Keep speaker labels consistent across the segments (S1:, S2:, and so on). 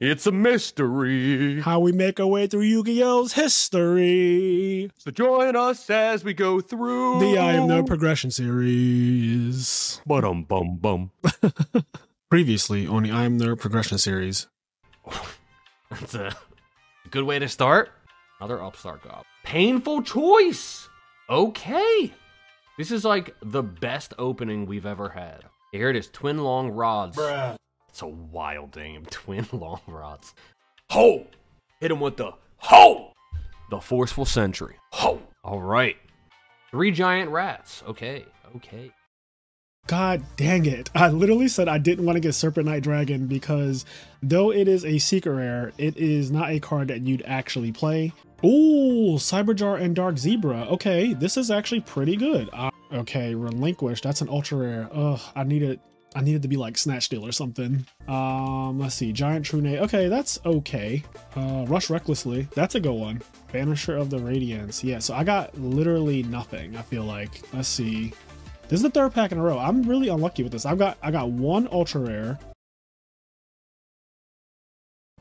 S1: It's a mystery.
S2: How we make our way through Yu-Gi-Oh's history.
S1: So join us as we go through
S2: The I Am Nerd Progression series.
S1: But Bum bum bum.
S2: Previously on the I Am Nerd Progression series.
S1: That's a good way to start. Another upstart gob. Painful choice. Okay. This is like the best opening we've ever had. Here it is, twin long rods. It's a wild name, twin long rods. Ho! Hit him with the ho! The forceful sentry. Ho! All right. Three giant rats. Okay, okay.
S2: God dang it. I literally said I didn't want to get Serpent Knight Dragon because though it is a secret rare, it is not a card that you'd actually play. Ooh, Cyberjar and Dark Zebra. Okay, this is actually pretty good. Uh, okay, Relinquish. That's an ultra rare. Ugh, I needed I needed to be like Snatch Deal or something. Um, let's see. Giant Trunade. Okay, that's okay. Uh, Rush Recklessly. That's a good one. Banisher of the Radiance. Yeah, so I got literally nothing, I feel like. Let's see. This is the third pack in a row. I'm really unlucky with this. I've got I got one ultra rare.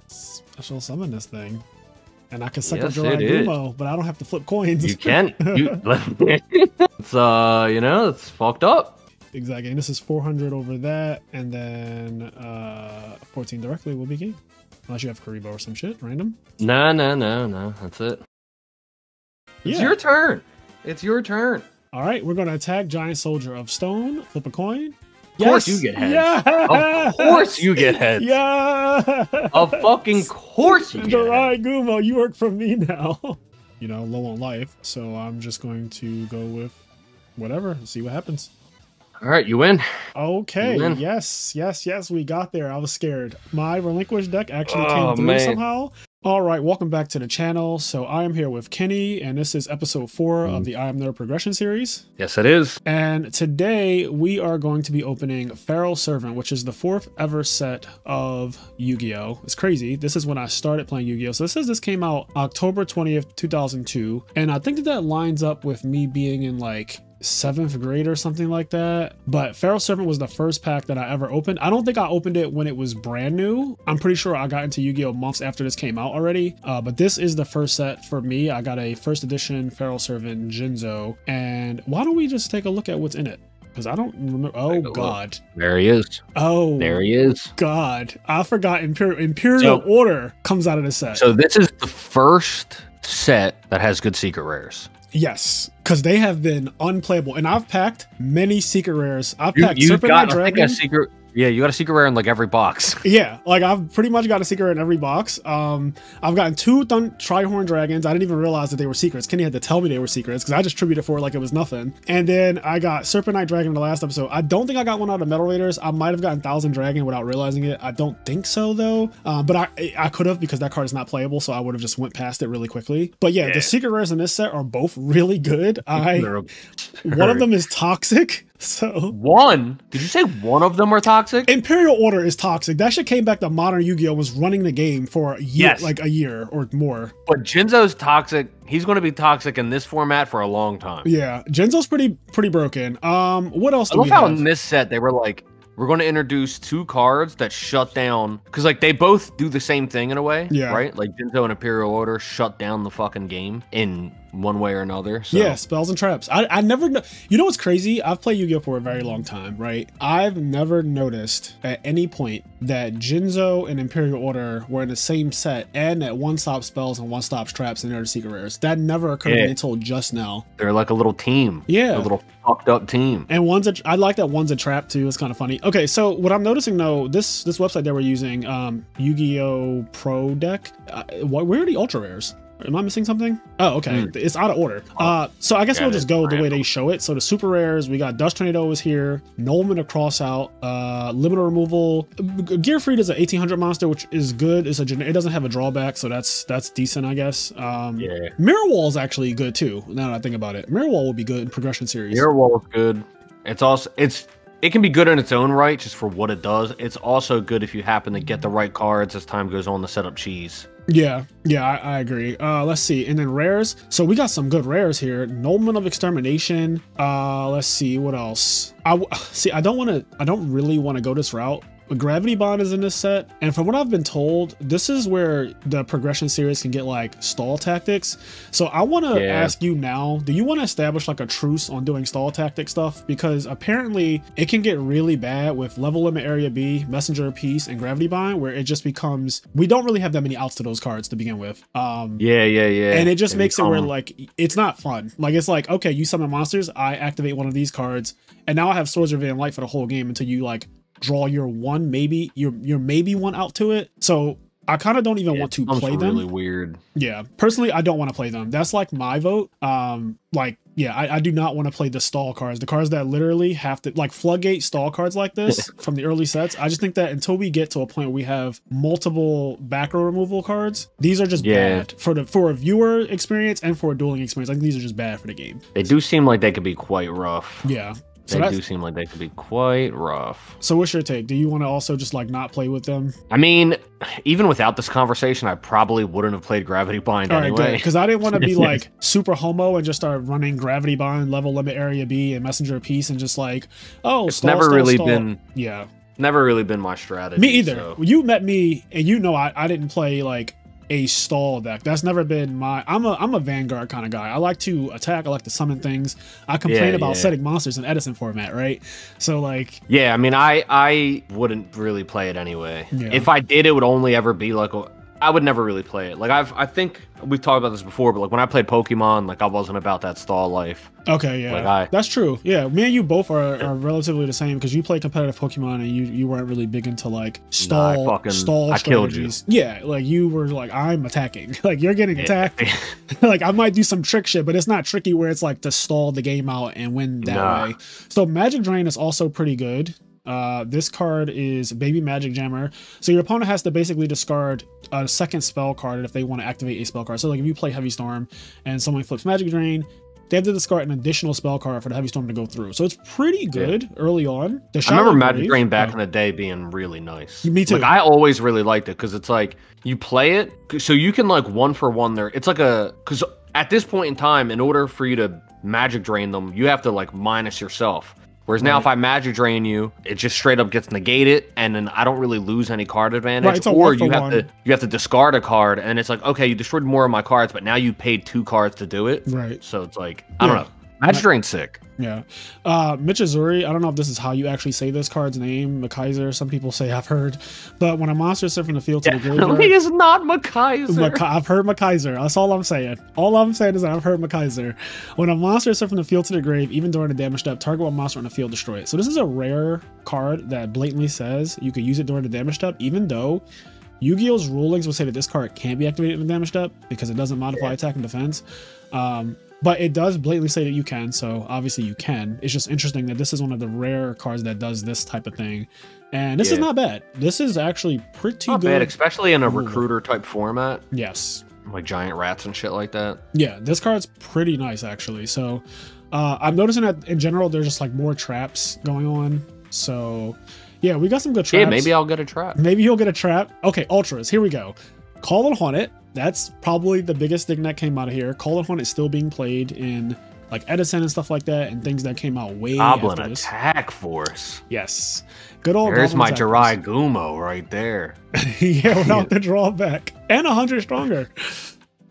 S2: Special summon this thing. And I can suck
S1: Yes,
S2: up
S1: is.
S2: Gumo, but I don't have to flip coins.
S1: You can. You, it's uh, you know, it's fucked up.
S2: Exactly. And this is 400 over that, and then uh 14 directly will be game. Unless you have Kuriboh or some shit, random.
S1: No, no, no, no. That's it. It's your turn. It's your turn.
S2: All right, we're gonna attack Giant Soldier of Stone. Flip a coin.
S1: Of course
S2: Yes!
S1: you get heads.
S2: Yeah!
S1: Of course you get heads.
S2: Yeah.
S1: Of fucking course you get
S2: The
S1: heads.
S2: Gumo, you work for me now. you know, low on life, so I'm just going to go with whatever. See what happens.
S1: All right, you win.
S2: Okay.
S1: You win.
S2: Yes, yes, yes. We got there. I was scared. My relinquished deck actually
S1: Oh,
S2: came through
S1: man.
S2: somehow. All right, welcome back to the channel. So I am here with Kenny, and this is episode four
S1: Mm.
S2: of the I Am Nerd Progression series.
S1: Yes, it is.
S2: And today we are going to be opening Pharaoh Servant, which is the fourth ever set of Yu Gi Oh! It's crazy. This is when I started playing Yu Gi Oh! So this says this came out October 20th, 2002. And I think that that lines up with me being in like seventh grade or something like that. But Pharaoh Servant was the first pack that I ever opened. I don't think I opened it when it was brand new. I'm pretty sure I got into Yu Gi Oh! months after this came out already. Uh, but this is the first set for me. I got a first edition Pharaoh Servant Jinzo. And why don't we just take a look at what's in it? Because I don't remember. Oh,
S1: Take look.
S2: God.
S1: There he is.
S2: Oh,
S1: There he is.
S2: God. I forgot Imperial, Imperial
S1: So-
S2: Order comes out of the set.
S1: So this is the first set that has good secret rares.
S2: Yes, because they have been unplayable. And I've packed many secret rares. I've
S1: You,
S2: packed Serpent
S1: got
S2: Knight
S1: I think
S2: Dragon.
S1: a secret. Yeah, you got a secret rare in like every box.
S2: Yeah, like I've pretty much got a secret in every box. Um, I've gotten two Thun- Trihorn Dragons. I didn't even realize that they were secrets. Kenny had to tell me they were secrets because I just tributed for it like it was nothing. And then I got Serpent Knight Dragon in the last episode. I don't think I got one out of Metal Raiders. I might have gotten Thousand Dragon without realizing it. I don't think so though. Uh, but I I could have because that card is not playable, so I would have just went past it really quickly. But yeah,
S1: Yeah.
S2: the secret rares in this set are both really good. I one of them is toxic. So
S1: One? Did you say one of them are toxic?
S2: Imperial Order is toxic. That shit came back to modern Yu-Gi-Oh! was running the game for a year,
S1: Yes.
S2: like a year or more.
S1: But Jinzo's toxic. He's going to be toxic in this format for a long time.
S2: Yeah, Jinzo's pretty pretty broken. Um, what else
S1: I love
S2: we
S1: how
S2: have?
S1: in this set they were like, we're going to introduce two cards that shut down because like they both do the same thing in a way.
S2: Yeah.
S1: Right. Like Jinzo and Imperial Order shut down the fucking game in one way or another. So.
S2: Yeah, spells and traps. I, I never know. You know what's crazy? I've played Yu-Gi-Oh for a very long time, right? I've never noticed at any point that Jinzo and Imperial Order were in the same set, and that one stop spells and one stop traps and they're the secret rares. That never occurred to
S1: Yeah.
S2: me until just now.
S1: They're like a little team.
S2: Yeah.
S1: A little fucked up team.
S2: And one's a, I like that one's a trap too. It's kind of funny. Okay, so what I'm noticing though, this this website that we're using, um, Yu-Gi-Oh Pro Deck, uh, where are the ultra rares? Am I missing something? Oh, okay.
S1: Hmm.
S2: It's out of order. Uh, so I guess we'll just go the way they show it. So the super rares, we got Dust Tornado is here, Nobleman of Crossout, uh, limiter removal. Gear Freed is an 1800 monster, which is good. It's a it doesn't have a drawback, so that's that's decent, I guess. Um,
S1: Yeah.
S2: Mirror Wall is actually good too. Now that I think about it, Mirror Wall would be good in progression series.
S1: Mirror Wall is good. It's also it's it can be good in its own right, just for what it does. It's also good if you happen to get the right cards as time goes on to set up cheese.
S2: Yeah, yeah, I, I agree. Uh, let's see, and then rares. So we got some good rares here. Nobleman of Extermination. Uh, let's see what else. I see. I don't want to. I don't really want to go this route Gravity Bind is in this set, and from what I've been told, this is where the progression series can get like stall tactics. So I want to
S1: Yeah.
S2: ask you now: Do you want to establish like a truce on doing stall tactic stuff? Because apparently it can get really bad with level limit area B, messenger peace, and gravity bind, where it just becomes we don't really have that many outs to those cards to begin with. Um,
S1: Yeah, yeah, yeah.
S2: and it just makes it where like it's not fun. Like it's like okay, you summon monsters, I activate one of these cards, and now I have Swords of Van Light for the whole game until you like draw your one maybe your your maybe one out to it. So I kind of don't even
S1: Yeah,
S2: want to play them.
S1: really weird.
S2: Yeah, personally, I don't want to play them. That's like my vote. Um, like, yeah, I, I do not want to play the stall cards, the cards that literally have to like floodgate stall cards like this from the early sets. I just think that until we get to a point where we have multiple back row removal cards, these are just
S1: Yeah.
S2: bad for the for a viewer experience and for a dueling experience. I think these are just bad for the game.
S1: They do seem like they could be quite rough.
S2: Yeah. So
S1: They do seem like they could be quite rough.
S2: so what's your take? Do you want to also just like not play with them?
S1: I mean, even without this conversation, I probably wouldn't have played Gravity Bind
S2: All right,
S1: anyway.
S2: Because I didn't want to be like super homo and just start running gravity Bind, level limit area B, and messenger peace, and just like, oh,
S1: It's
S2: stall,
S1: never
S2: stall,
S1: really
S2: stall.
S1: been
S2: Yeah,
S1: never really been my strategy.
S2: me either.
S1: so-
S2: You met me, and you know I, I didn't play like a stall deck. That's never been my. I'm a I'm a vanguard kind of guy. I like to attack. I like to summon things. I complain
S1: Yeah,
S2: about
S1: yeah.
S2: setting monsters in Edison format, right? So like,
S1: Yeah, I mean, I I wouldn't really play it anyway.
S2: Yeah.
S1: If I did, it would only ever be like a. I would never really play it. Like I've, I think we've talked about this before, but like when I played Pokemon, like I wasn't about that stall life.
S2: okay, yeah,
S1: Like, I-
S2: that's true. Yeah, me and you both are, are relatively the same because you play competitive Pokemon and you you weren't really big into like stall
S1: fucking-
S2: stall
S1: I
S2: strategies. Yeah, like you were like I'm attacking. like you're getting
S1: Yeah.
S2: attacked. like I might do some trick shit, but it's not tricky where it's like to stall the game out and win that
S1: Nah.
S2: way. So Magic Drain is also pretty good. Uh, this card is Baby Magic Jammer. So your opponent has to basically discard a second spell card if they want to activate a spell card. So like if you play Heavy Storm and someone flips Magic Drain, they have to discard an additional spell card for the Heavy Storm to go through. So it's pretty good early on. The
S1: I remember Magic
S2: Grave-
S1: Drain back
S2: oh,
S1: in the day being really nice.
S2: Me too.
S1: Like I always really liked it because it's like you play it, so you can like one for one there. It's like a because at this point in time, in order for you to Magic Drain them, you have to like minus yourself. Whereas now,
S2: Right.
S1: if I Magic Drain you, it just straight up gets negated, and then I don't really lose any card advantage.
S2: Right,
S1: or you have
S2: one.
S1: to you have to discard a card, and it's like okay, you destroyed more of my cards, but now you paid two cards to do it.
S2: Right.
S1: So it's like I don't know. Magic Drain's sick.
S2: Yeah. Uh Michizuri, I don't know if this is how you actually say this card's name, Makaiser. Some people say I've heard. But when a monster is sent from the field to the
S1: Definitely
S2: graveyard.
S1: is not Makaiser.
S2: Maka- I've heard Makaiser. That's all I'm saying. All I'm saying is that I've heard Makaiser. When a monster is sent from the field to the grave, even during a damage step, target one monster on the field, destroy it. So this is a rare card that blatantly says you could use it during the damage step, even though Yu-Gi-Oh's rulings will say that this card can't be activated in the damage step because it doesn't modify
S1: Yeah.
S2: attack and defense. Um, but it does blatantly say that you can, so obviously you can. It's just interesting that this is one of the rare cards that does this type of thing. And this is not bad. This is actually pretty
S1: Not
S2: good.
S1: bad, especially in a recruiter type format,
S2: yes.
S1: like giant rats and shit like that.
S2: Yeah, this card's pretty nice actually. So uh, I'm noticing that in general there's just like more traps going on. So yeah, we got some good traps.
S1: Yeah, maybe I'll get a trap.
S2: maybe you'll get a trap. Okay, ultras. Here we go. Call of the Haunted. That's probably the biggest thing that came out of here. Call of the Haunted still being played in like Edison and stuff like that, and things that came out way
S1: Goblin
S2: after this.
S1: attack force.
S2: Yes, good old.
S1: There's
S2: Goblin
S1: my Jirai Gumo right there.
S2: Yeah, without the drawback and a hundred stronger.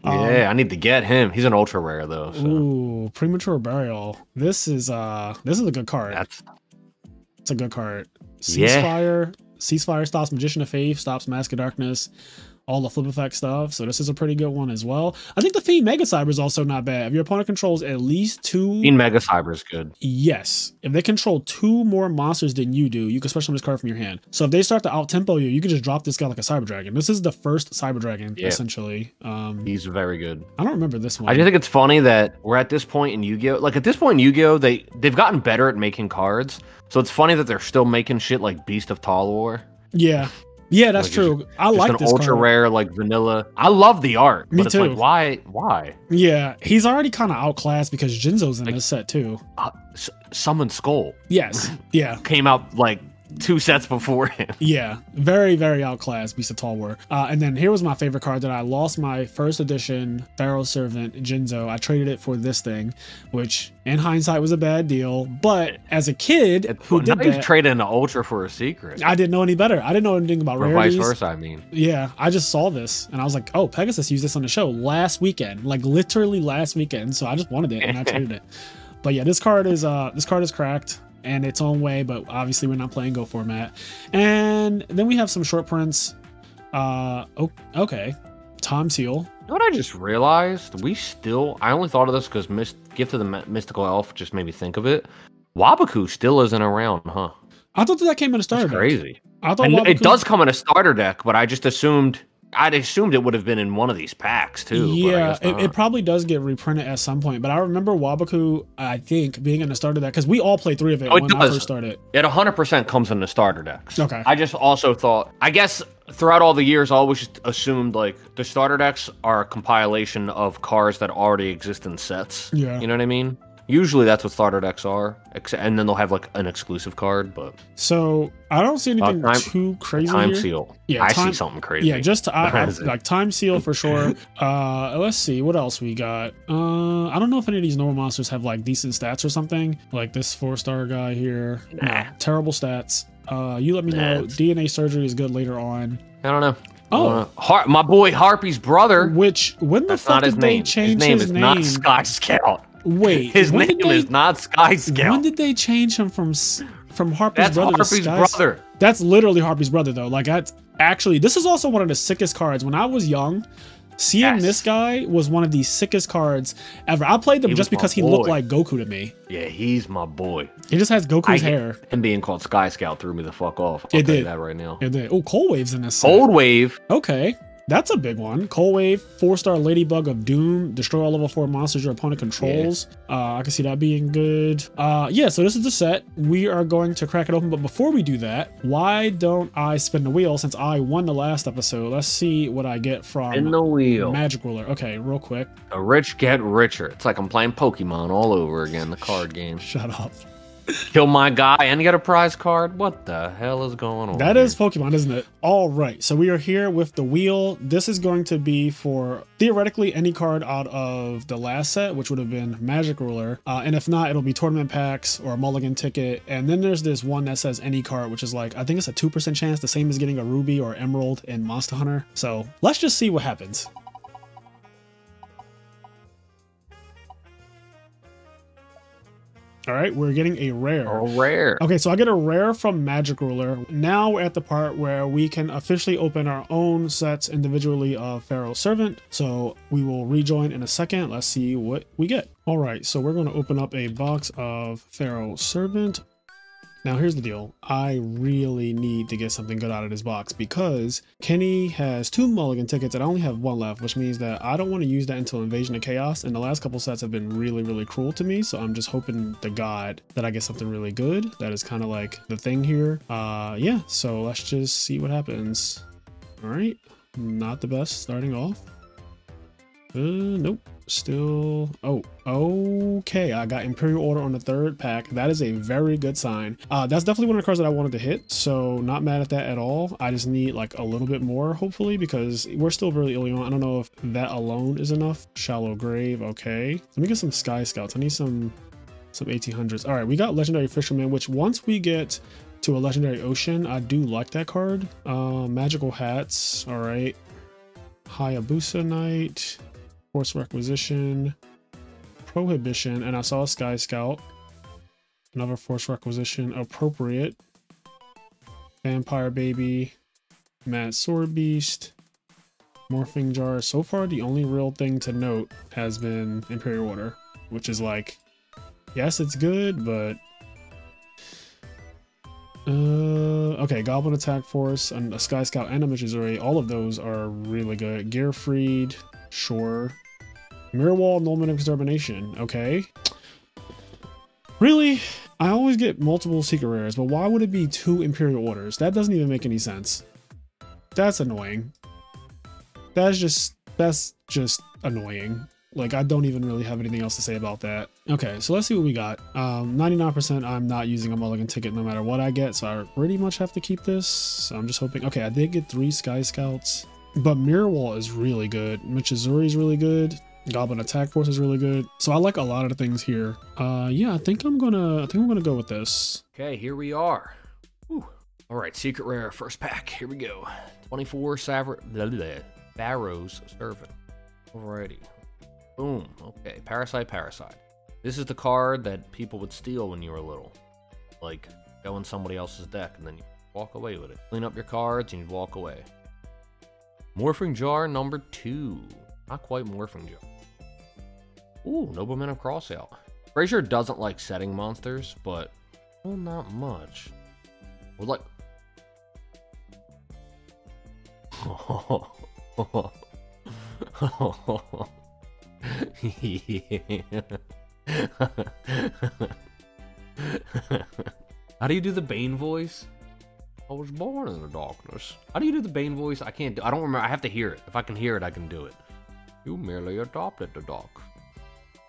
S2: Um,
S1: yeah, I need to get him. He's an ultra rare though. So
S2: Ooh, premature burial. This is uh this is a good card.
S1: that's
S2: It's a good card.
S1: Yeah.
S2: Ceasefire. Ceasefire stops Magician of Faith, stops Mask of Darkness, all the flip effect stuff. So this is a pretty good one as well. I think the Fiend Mega Cyber is also not bad. If your opponent controls at least two
S1: Fiend Mega Cyber is good.
S2: Yes. If they control two more monsters than you do, you can special summon this card from your hand. So if they start to out tempo you, you can just drop this guy like a Cyber Dragon. This is the first Cyber Dragon,
S1: Yeah.
S2: essentially. Um
S1: He's very good.
S2: I don't remember this one.
S1: I just think it's funny that we're at this point in Yu-Gi-Oh. Like at this point in Yu-Gi-Oh, they they've gotten better at making cards. So it's funny that they're still making shit like Beast of Talwar.
S2: yeah. Yeah, that's
S1: Like,
S2: true. I like
S1: an
S2: this
S1: ultra
S2: card.
S1: rare like vanilla. I love the art,
S2: Me
S1: but it's
S2: too.
S1: like why why
S2: Yeah, he's already kind of outclassed because Jinzo's in
S1: Like-
S2: this set too.
S1: uh, S- Summon Skull
S2: Yes. Yeah.
S1: came out like two sets before him.
S2: Yeah, very, very outclassed Beast of Talwar. Uh, and then here was my favorite card that I lost my first edition Pharaoh Servant Jinzo. I traded it for this thing, which in hindsight was a bad deal. But as a kid
S1: It's
S2: who did that,
S1: traded an ultra for a secret.
S2: I didn't know any better. I didn't know anything about
S1: Or vice
S2: rarities.
S1: versa, I mean.
S2: Yeah, I just saw this and I was like, oh, Pegasus used this on the show last weekend, like literally last weekend. So I just wanted it and I traded it. But yeah, this card is uh this card is cracked and its own way, but obviously we're not playing Go format. And then we have some short prints. Uh oh, okay. Time Seal.
S1: You know what I just realized? We still. I only thought of this because Mist, Gift of the My- Mystical Elf just made me think of it. Waboku still isn't around, huh?
S2: I thought that, that came in a starter
S1: That's
S2: deck.
S1: crazy.
S2: I thought
S1: And it does come in a starter deck, but I just assumed. I'd assumed it would have been in one of these packs too.
S2: Yeah, it, it probably does get reprinted at some point, but I remember Waboku, I think, being in the starter deck because we all played three of it
S1: Oh, it
S2: when I first started.
S1: It 100% comes in the starter decks.
S2: Okay.
S1: I just also thought, I guess throughout all the years, I always just assumed like the starter decks are a compilation of cards that already exist in sets.
S2: Yeah.
S1: You know what I mean? Usually that's what starter decks are, and then they'll have like an exclusive card, but
S2: So I don't see anything
S1: time-
S2: too crazy
S1: time
S2: here.
S1: seal.
S2: Yeah,
S1: I
S2: time-
S1: see something crazy.
S2: Yeah, just I, I, like time seal for sure. uh, let's see what else we got. Uh, I don't know if any of these normal monsters have like decent stats or something. Like this four star guy here, No,
S1: Nah.
S2: terrible stats. Uh, you let me
S1: Nah,
S2: know.
S1: it's-
S2: DNA surgery is good later on.
S1: I don't know.
S2: Oh.
S1: Uh, Har- my boy Harpy's brother.
S2: Which when the
S1: That's
S2: fuck
S1: his
S2: did they
S1: name. His
S2: change
S1: name
S2: his
S1: is
S2: name?
S1: not Sky Scout.
S2: Wait,
S1: His name
S2: they,
S1: is not Sky Scout.
S2: When did they change him from from Harpy's
S1: That's
S2: brother to
S1: Harpy's
S2: Sky's-
S1: brother.
S2: That's literally Harpy's brother though. Like that's actually this is also one of the sickest cards. When I was young, seeing
S1: Yes.
S2: this guy was one of the sickest cards ever. I played them
S1: He
S2: just because he looked like Goku to me.
S1: Yeah, he's my boy.
S2: He just has Goku's
S1: I-
S2: hair.
S1: Him being called Sky Scout threw me the fuck off. I'll
S2: It
S1: tell you
S2: did.
S1: that right now.
S2: And then oh, Cold Wave's in this. set.
S1: Cold Wave.
S2: Okay. That's a big one. Cold Wave, four star Ladybug of Doom, destroy all level four monsters your opponent controls. Uh, I can see that being good. Uh, yeah, so this is the set. We are going to crack it open, but before we do that, why don't I spin the wheel since I won the last episode? Let's see what I get from
S1: In the wheel.
S2: Magic Ruler. Okay, real quick.
S1: The rich get richer. It's like I'm playing Pokemon all over again, the card game.
S2: Shut up.
S1: Kill my guy and get a prize card. What the hell is going on?
S2: That
S1: here?
S2: is Pokemon, isn't it? All right. So we are here with the wheel. This is going to be for theoretically any card out of the last set, which would have been Magic Ruler. Uh, and if not, it'll be tournament packs or a mulligan ticket. And then there's this one that says any card, which is like, I think it's a 2% chance, the same as getting a Ruby or Emerald in Monster Hunter. So let's just see what happens. All right, we're getting a rare.
S1: Oh, rare.
S2: Okay, so I get a rare from Magic Ruler. Now we're at the part where we can officially open our own sets individually of Pharaoh Servant. So we will rejoin in a second. Let's see what we get. All right, so we're going to open up a box of Pharaoh Servant. Now here's the deal. I really need to get something good out of this box because Kenny has two mulligan tickets and I only have one left, which means that I don't want to use that until Invasion of Chaos. And the last couple sets have been really, really cruel to me. So I'm just hoping to God that I get something really good. That is kind of like the thing here. Uh yeah, so let's just see what happens. All right. Not the best starting off. Uh, nope. Still. Oh, okay. I got Imperial Order on the third pack. That is a very good sign. Uh, that's definitely one of the cards that I wanted to hit. So not mad at that at all. I just need like a little bit more, hopefully, because we're still really early on. I don't know if that alone is enough. Shallow Grave. Okay. Let me get some Sky Scouts. I need some some 1800s. All right, we got Legendary Fisherman, which once we get to a Legendary Ocean, I do like that card. Uh, Magical Hats. All right. Hayabusa Knight. Force Requisition, Prohibition, and I saw a Sky Scout. Another Force Requisition, Appropriate, Vampire Baby, Mad Sword Beast, Morphing Jar. So far, the only real thing to note has been Imperial Order, which is like, yes, it's good, but. Uh, okay, Goblin Attack Force, and a Sky Scout, and a Array. All of those are really good. Gear Freed, sure. Mirror Wall, Nobleman of Extermination. Okay. Really? I always get multiple secret rares, but why would it be two Imperial Orders? That doesn't even make any sense. That's annoying. That's just that's just annoying. Like I don't even really have anything else to say about that. Okay, so let's see what we got. Um, 99% I'm not using a mulligan ticket no matter what I get, so I pretty much have to keep this. So I'm just hoping. Okay, I did get three Sky Scouts, but Mirror Wall is really good. Michizuri is really good. Goblin Attack Force is really good. So I like a lot of the things here. Uh, yeah, I think I'm gonna, I think I'm gonna go with this.
S1: Okay, here we are. Whew. All right, secret rare first pack. Here we go. 24 Saver Barrows Servant. Alrighty. Boom. Okay, Parasite, Parasite. This is the card that people would steal when you were little. Like, go in somebody else's deck and then you walk away with it. Clean up your cards and you walk away. Morphing Jar number two. Not quite Morphing Jar. Ooh, Nobleman of Crossout. Frazier doesn't like setting monsters, but well, not much. Well, like. How do you do the Bane voice? I was born in the darkness. How do you do the Bane voice? I can't do I don't remember. I have to hear it. If I can hear it, I can do it. You merely adopted the dark.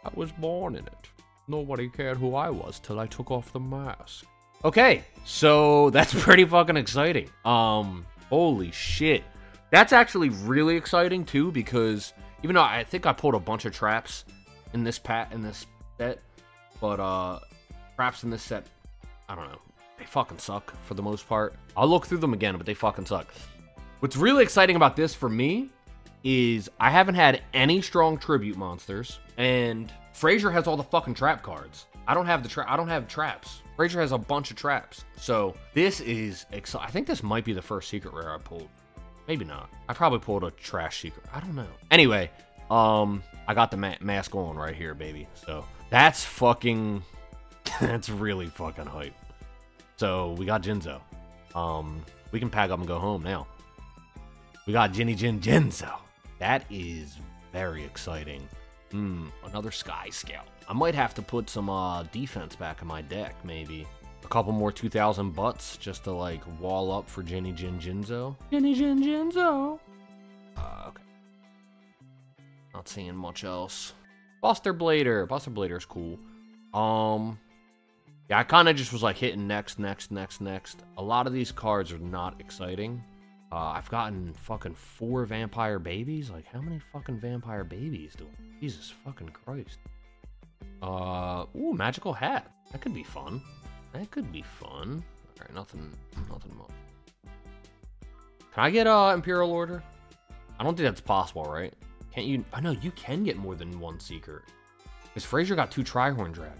S1: I was born in it. Nobody cared who I was till I took off the mask. Okay, so that's pretty fucking exciting. Um, holy shit. That's actually really exciting too because even though I think I pulled a bunch of traps in this pat in this set, but uh traps in this set, I don't know. They fucking suck for the most part. I'll look through them again, but they fucking suck. What's really exciting about this for me is I haven't had any strong tribute monsters, and Frazier has all the fucking trap cards. I don't have the trap. I don't have traps. Frazier has a bunch of traps. So this is. I think this might be the first secret rare I pulled. Maybe not. I probably pulled a trash secret. I don't know. Anyway, um, I got the ma mask on right here, baby. So that's fucking. that's really fucking hype. So we got Jinzo. Um, we can pack up and go home now. We got Jinny Jin Jinzo. That is very exciting. Hmm, another Sky Scout. I might have to put some uh, defense back in my deck, maybe. A couple more 2,000 butts just to, like, wall up for Jinny Jin Jinzo. Jinny Jin Jinzo! Uh, okay. Not seeing much else. Buster Blader. Buster Blader's cool. Um, yeah, I kind of just was, like, hitting next, next, next, next. A lot of these cards are not exciting. Uh, I've gotten fucking four vampire babies. Like, how many fucking vampire babies do I? Jesus fucking Christ. Uh, ooh, magical hat. That could be fun. That could be fun. All right, nothing, nothing more. Can I get uh Imperial Order? I don't think that's possible, right? Can't you? I know you can get more than one Seeker. Because Frazier got two Trihorn Drag.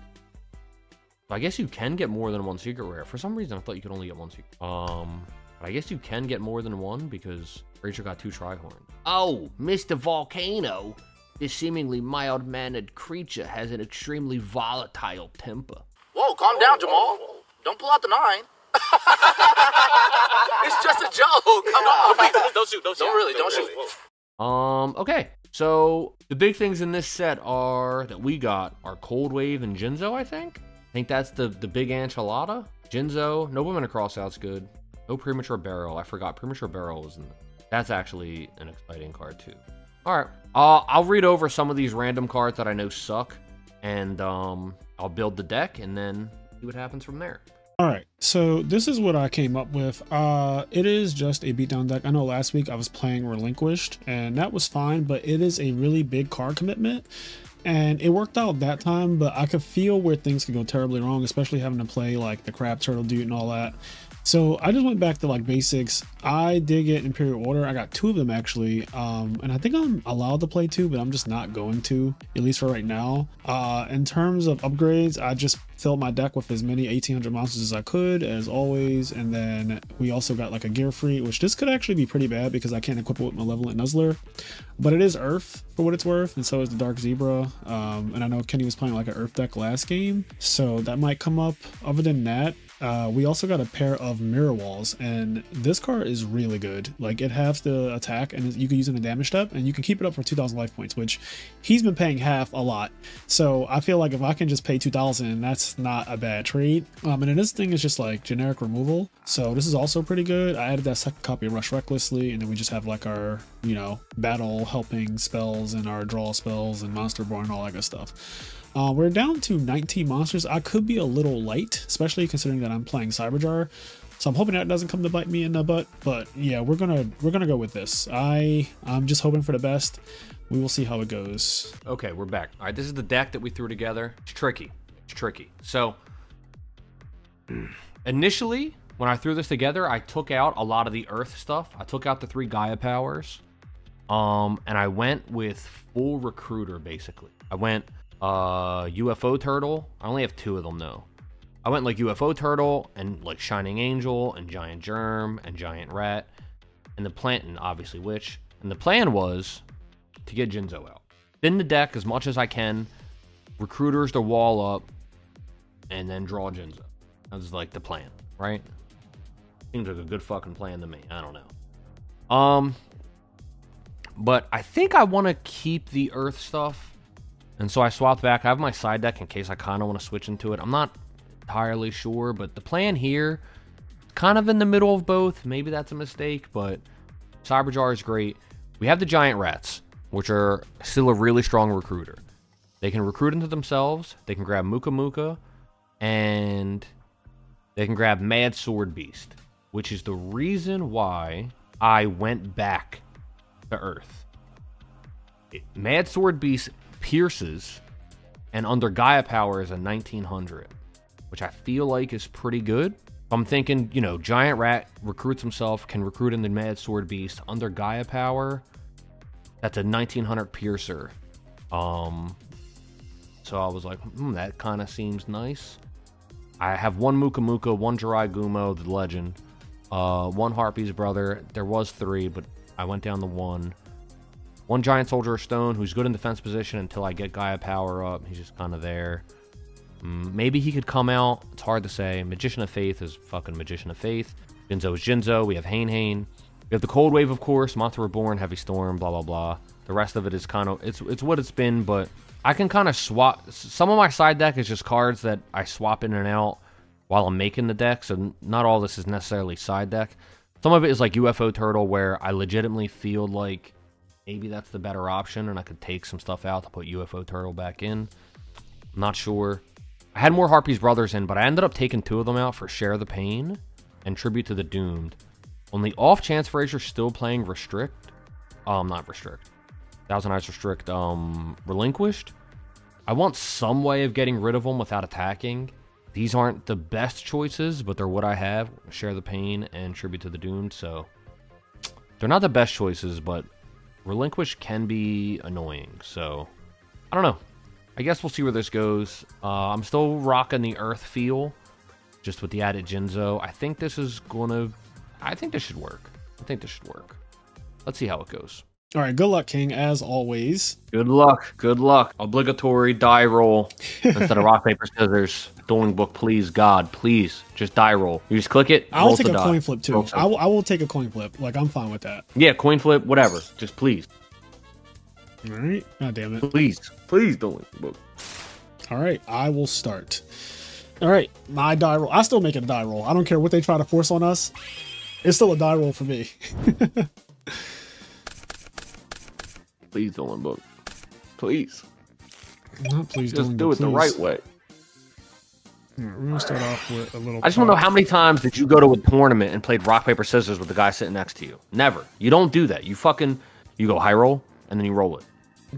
S1: So I guess you can get more than one Secret Rare. For some reason, I thought you could only get one Secret. Um, but I guess you can get more than one because Rachel got two Trihorn. Oh, Mr. Volcano. This seemingly mild-mannered creature has an extremely volatile temper.
S3: Whoa, calm down, Jamal. Don't pull out the nine. it's just a joke. Come on. Don't shoot. Don't shoot. Don't really. Don't shoot.
S1: Um, okay. So the big things in this set are that we got are Cold Wave and Jinzo, I think. I think that's the the big enchilada. Jinzo, Nobleman across out's good. No premature burial. I forgot premature burial was in. The, that's actually an exciting card too. All right, uh, I'll read over some of these random cards that I know suck, and um, I'll build the deck and then see what happens from there.
S2: All right, so this is what I came up with. Uh, it is just a beatdown deck. I know last week I was playing Relinquished, and that was fine, but it is a really big card commitment, and it worked out that time. But I could feel where things could go terribly wrong, especially having to play like the crab turtle dude and all that. So I just went back to like basics. I did get Imperial Order. I got two of them actually. Um, and I think I'm allowed to play two, but I'm just not going to, at least for right now. Uh, in terms of upgrades, I just filled my deck with as many 1800 monsters as I could, as always. And then we also got like a Gear Free, which this could actually be pretty bad because I can't equip it with Malevolent Nuzzler. But it is Earth for what it's worth, and so is the Dark Zebra. Um, and I know Kenny was playing like an Earth deck last game, so that might come up. Other than that, Uh, we also got a pair of mirror walls, and this card is really good. Like it has the attack, and you can use it in the damage step, and you can keep it up for 2,000 life points, which he's been paying half a lot. So I feel like if I can just pay 2,000, that's not a bad trade. Um, and then this thing is just like generic removal, so this is also pretty good. I added that second copy of Rush Recklessly, and then we just have like our you know battle helping spells and our draw spells and monster born all that good stuff. Uh, we're down to 19 monsters. I could be a little light, especially considering that I'm playing Cyberjar. So I'm hoping that doesn't come to bite me in the butt. But yeah, we're gonna we're gonna go with this. I I'm just hoping for the best. We will see how it goes.
S1: Okay, we're back. All right, this is the deck that we threw together. It's tricky. It's tricky. So initially, when I threw this together, I took out a lot of the Earth stuff. I took out the three Gaia powers, um, and I went with full recruiter basically. I went uh, UFO Turtle. I only have two of them though. I went like UFO Turtle and like Shining Angel and Giant Germ and Giant Rat and the plant and obviously Witch. And the plan was to get Jinzo out. Thin the deck as much as I can, recruiters to wall up, and then draw Jinzo. That was like the plan, right? Seems like a good fucking plan to me. I don't know. Um, but I think I want to keep the Earth stuff and so I swapped back. I have my side deck in case I kind of want to switch into it. I'm not entirely sure, but the plan here, kind of in the middle of both. Maybe that's a mistake, but Cyberjar is great. We have the Giant Rats, which are still a really strong recruiter. They can recruit into themselves. They can grab Muka Muka, and they can grab Mad Sword Beast, which is the reason why I went back to Earth. Mad Sword Beast pierces, and under Gaia power is a 1900, which I feel like is pretty good. I'm thinking, you know, Giant Rat recruits himself, can recruit in the Mad Sword Beast under Gaia power. That's a 1900 piercer. Um, so I was like, hmm, that kind of seems nice. I have one Muka Muka, one Jirai Gumo, the legend, uh, one Harpy's brother. There was three, but I went down to one. One giant soldier of stone who's good in defense position until I get Gaia power up. He's just kind of there. Mm, maybe he could come out. It's hard to say. Magician of Faith is fucking Magician of Faith. Jinzo is Jinzo. We have Hane Hane. We have the Cold Wave, of course. Monster Reborn, Heavy Storm, blah, blah, blah. The rest of it is kind of, it's, it's what it's been, but I can kind of swap. Some of my side deck is just cards that I swap in and out while I'm making the deck, so not all this is necessarily side deck. Some of it is like UFO Turtle, where I legitimately feel like maybe that's the better option and I could take some stuff out to put UFO Turtle back in. I'm not sure. I had more Harpy's Brothers in, but I ended up taking two of them out for Share the Pain and Tribute to the Doomed. On the off chance Frazier's still playing Restrict, um, not Restrict, Thousand Eyes Restrict, um, Relinquished, I want some way of getting rid of them without attacking. These aren't the best choices, but they're what I have. Share the Pain and Tribute to the Doomed, so... They're not the best choices, but Relinquish can be annoying, so I don't know. I guess we'll see where this goes. Uh, I'm still rocking the Earth feel, just with the added Jinzo. I think this is gonna. I think this should work. I think this should work. Let's see how it goes.
S2: All right, good luck, King, as always.
S1: Good luck. Good luck. Obligatory die roll instead of rock, paper, scissors. Dueling book, please, God, please. Just die roll. You just click it.
S2: I will take a die. coin flip too. I will, I will take a coin flip. Like, I'm fine with that.
S1: Yeah, coin flip, whatever. Just please.
S2: All right. God damn it.
S1: Please. Please, dueling book.
S2: All right, I will start. All right, my die roll. I still make it a die roll. I don't care what they try to force on us. It's still a die roll for me.
S1: Please, Dueling Book. Please.
S2: Not please,
S1: Just
S2: Dylan
S1: do
S2: it
S1: the right way.
S2: Right, we're gonna start off with a little.
S1: I just want to know how many times did you go to a tournament and played rock paper scissors with the guy sitting next to you? Never. You don't do that. You fucking you go high roll and then you roll it.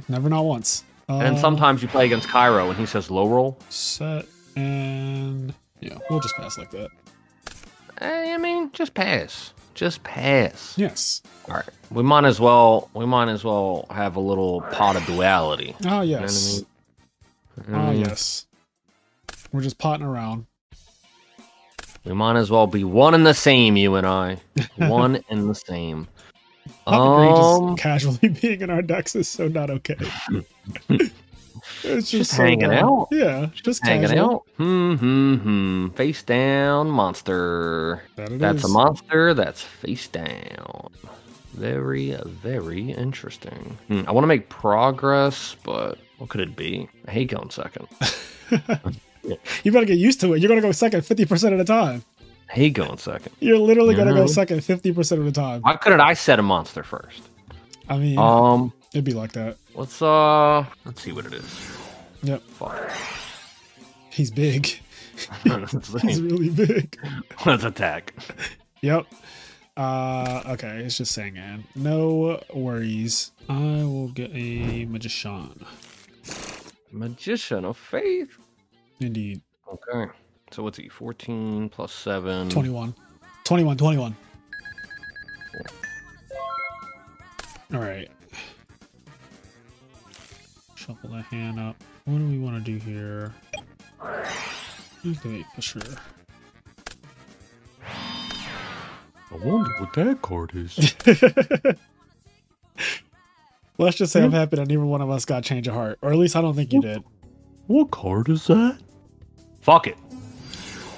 S2: Never, not once.
S1: And uh, sometimes you play against Cairo and he says low roll.
S2: Set and yeah, we'll just pass like that.
S1: Eh, I mean, just pass. Just pass.
S2: Yes.
S1: All right. We might as well. We might as well have a little pot of duality.
S2: Oh yes. You know I mean? Oh mm. yes. We're just potting around.
S1: We might as well be one and the same, you and I. one and the same.
S2: Um, just casually being in our decks is so not okay. It's
S1: Just
S2: so
S1: hanging out.
S2: Yeah, just
S1: Hanging
S2: casual.
S1: out. Hmm, hmm, hmm. Face down monster.
S2: That
S1: That's a monster that's face down. Very, very interesting. Hmm, I want to make progress, but what could it be? I hate going second.
S2: You better get used to it. You're gonna go second 50% of the time.
S1: I hate going second.
S2: You're literally gonna go second 50% of the time.
S1: Why couldn't I set a monster first?
S2: I mean,
S1: Um,
S2: it'd be like that.
S1: Let's uh, let's see what it is.
S2: Yep.
S1: Fuck.
S2: He's big. He's really big.
S1: let's attack.
S2: Yep. Uh, okay, it's just saying, man. No worries. I will get a magician.
S1: Magician of Faith.
S2: Indeed.
S1: Okay. So what's he? 14 plus 7.
S2: 21. 21, 21. All right. Shuffle the hand up. What do we want to do here? Activate for sure.
S1: I wonder what that card is.
S2: Let's just say I'm hmm? happy that neither one of us got change of heart, or at least I don't think you did.
S1: what card is that? Fuck it.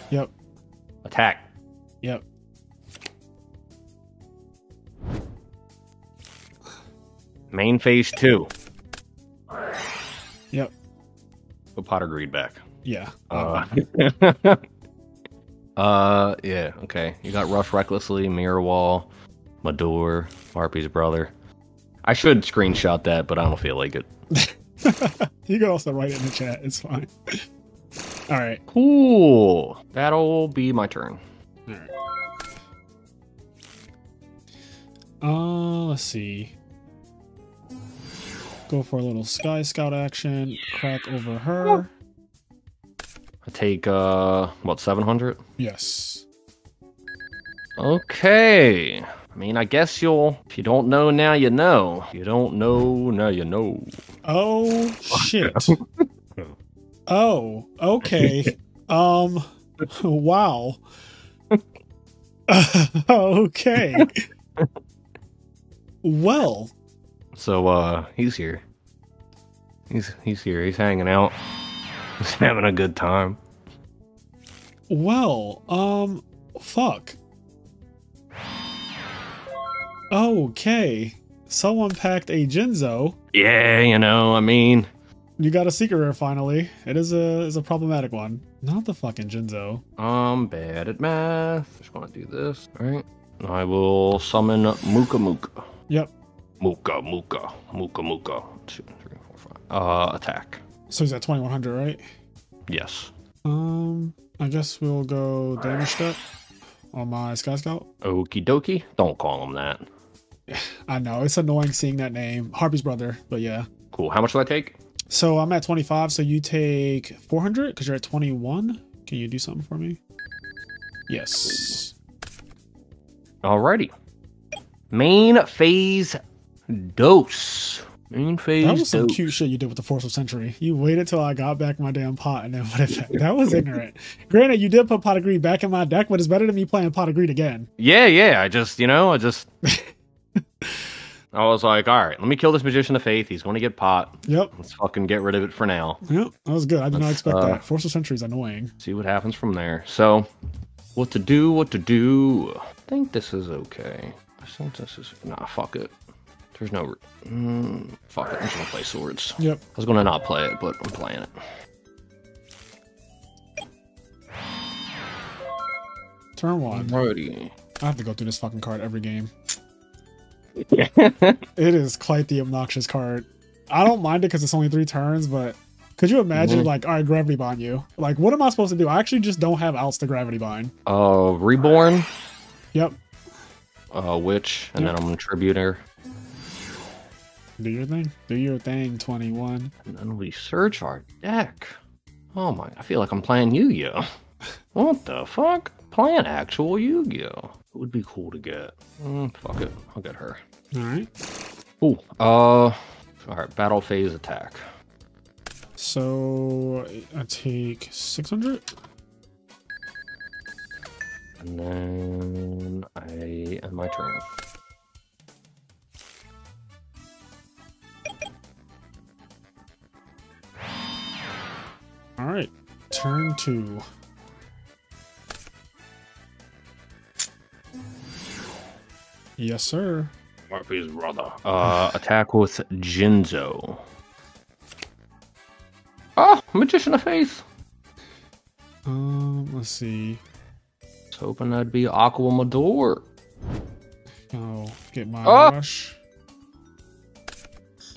S2: Yep.
S1: Attack.
S2: Yep.
S1: Main phase 2. Put Pot of Greed back.
S2: Yeah.
S1: Uh, uh, yeah, okay. You got Rush Recklessly, Mirror Wall, Madoor, Harpy's brother. I should screenshot that, but I don't feel like it.
S2: you can also write it in the chat. It's fine. All right.
S1: Cool. That'll be my turn.
S2: All right. Uh, let's see. Go for a little Sky Scout action. Crack over her.
S1: I take, uh, what, 700?
S2: Yes.
S1: Okay. I mean, I guess you'll. If you don't know now, you know. If you don't know now, you know.
S2: Oh shit. oh, okay. Um wow. okay. Well,
S1: So, uh, he's here. He's he's here. He's hanging out. He's having a good time.
S2: well, um fuck. Okay. Someone packed a Jinzo.
S1: Yeah, you know. I mean,
S2: You got a secret rare finally. It is a is a problematic one. Not the fucking Jinzo.
S1: I'm bad at math. Just want to do this. All right. I will summon Muka Muka.
S2: Yep.
S1: Muka Muka Muka Muka. Two, three, four, five. Uh, attack.
S2: So he's at 2100, right?
S1: Yes.
S2: Um, I guess we'll go damage step on my Sky Scout.
S1: Okie dokie. Don't call him that.
S2: I know it's annoying seeing that name, Harpy's brother, but yeah.
S1: Cool. How much will I take?
S2: So I'm at 25, so you take 400 because you're at 21. Can you do something for me? Yes.
S1: Alrighty. Main phase dose. Main phase
S2: That was some
S1: dose.
S2: cute shit you did with the Forceful Sentry. You waited till I got back my damn pot and then put it back. That was ignorant. Granted, you did put Pot of Greed back in my deck, but it's better than me playing Pot of Greed again.
S1: Yeah, yeah. I just, you know, I just. I was like, all right, let me kill this magician of faith. He's going to get pot.
S2: Yep.
S1: Let's fucking get rid of it for now.
S2: Yep. That was good. I did not
S1: Let's,
S2: expect
S1: uh,
S2: that. Forceful Sentry is annoying.
S1: See what happens from there. So, what to do? What to do? I think this is okay. I think this is nah. Fuck it. There's no. Mm, fuck it. I'm just gonna play swords.
S2: Yep.
S1: I was gonna not play it, but I'm playing it.
S2: Turn one.
S1: Alrighty.
S2: I have to go through this fucking card every game. It is quite the obnoxious card. I don't mind it because it's only three turns, but could you imagine,
S1: Mhm.
S2: like, all right, gravity bind you? Like, what am I supposed to do? I actually just don't have outs to gravity bind.
S1: uh, reborn.
S2: Yep.
S1: Uh, witch, and then I'm a tributor,
S2: Do your thing. Do your thing, 21.
S1: and then we search our deck. Oh my! I feel like I'm playing Yu-Gi-Oh. What the fuck? Playing actual Yu-Gi-Oh. It would be cool to get. Mm, fuck it. I'll get her.
S2: All right.
S1: Ooh. Uh. Alright, battle phase attack.
S2: So I take 600.
S1: And then I end my turn.
S2: Turn two. Yes, sir.
S1: Harpy's brother. Uh, attack with Jinzo. Oh, Magician of Faith.
S2: Um, let's see.
S1: was hoping that'd be Aqua Madoor.
S2: Oh, get my
S1: Oh!
S2: rush.